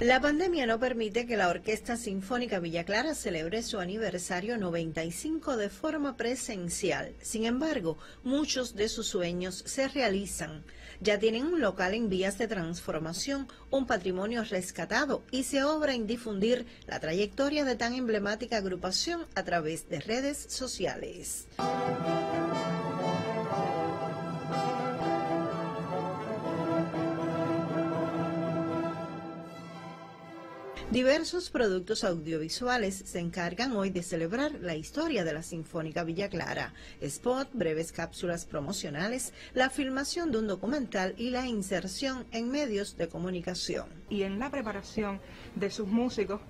La pandemia no permite que la Orquesta Sinfónica Villa Clara celebre su aniversario 95 de forma presencial. Sin embargo, muchos de sus sueños se realizan. Ya tienen un local en vías de transformación, un patrimonio rescatado y se obra en difundir la trayectoria de tan emblemática agrupación a través de redes sociales. Diversos productos audiovisuales se encargan hoy de celebrar la historia de la Sinfónica Villa Clara. Spot, breves cápsulas promocionales, la filmación de un documental y la inserción en medios de comunicación. Y en la preparación de sus músicos,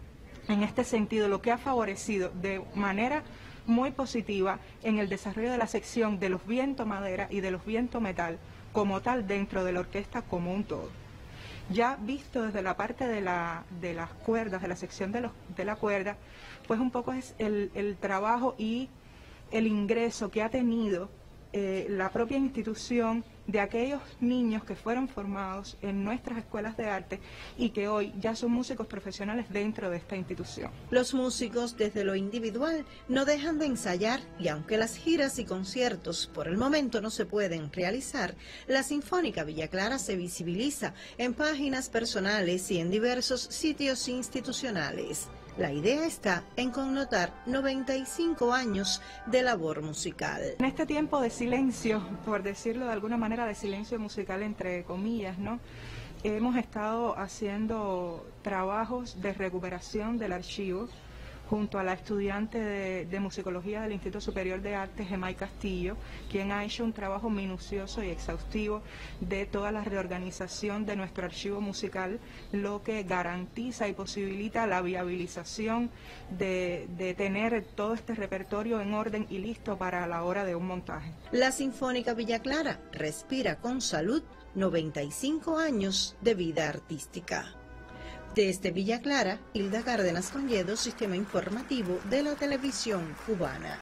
en este sentido, lo que ha favorecido de manera muy positiva en el desarrollo de la sección de los vientos madera y de los vientos metal como tal dentro de la orquesta como un todo. Ya visto desde la parte de, la, de las cuerdas, de la sección de, los, de la cuerda, pues un poco es el, el trabajo y el ingreso que ha tenido eh, la propia institución de aquellos niños que fueron formados en nuestras escuelas de arte y que hoy ya son músicos profesionales dentro de esta institución. Los músicos desde lo individual no dejan de ensayar y aunque las giras y conciertos por el momento no se pueden realizar, la Sinfónica Villa Clara se visibiliza en páginas personales y en diversos sitios institucionales. La idea está en connotar 95 años de labor musical. En este tiempo de silencio, por decirlo de alguna manera, de silencio musical entre comillas, ¿no? Hemos estado haciendo trabajos de recuperación del archivo junto a la estudiante de, musicología del Instituto Superior de Artes, Gemay Castillo, quien ha hecho un trabajo minucioso y exhaustivo de toda la reorganización de nuestro archivo musical, lo que garantiza y posibilita la viabilización de, de tener todo este repertorio en orden y listo para la hora de un montaje. La Sinfónica Villa Clara respira con salud 95 años de vida artística. Desde Villa Clara, Hilda Cárdenas Conyedo, Sistema Informativo de la Televisión Cubana.